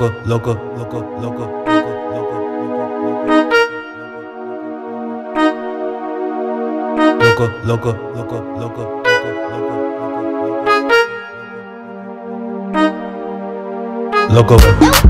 loco, loco, loco, loco, loco, loco, loco, loco, loco, loco, loco, loco, loco.